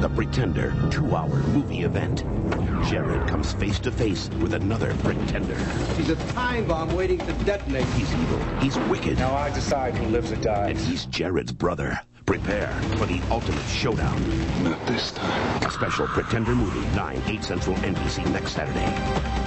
The Pretender two-hour movie event. Jarod comes face to face with another pretender. He's a time bomb waiting to detonate. He's evil. He's wicked. Now I decide who lives or dies. And he's Jarod's brother. Prepare for the ultimate showdown. Not this time. A special Pretender movie, 9, 8 Central NBC next Saturday.